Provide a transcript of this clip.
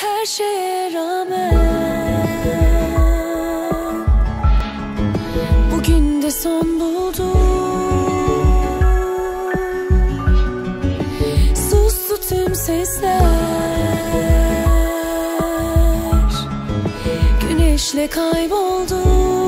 Her şeye rağmen Bugün de son buldu Sustu tüm sesler. Güneşle kayboldu